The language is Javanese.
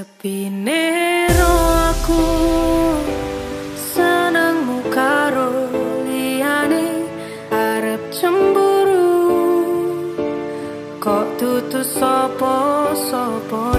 Sepine nero aku Senang karo roliani Arep cemburu. Kok tutus sopo-sopo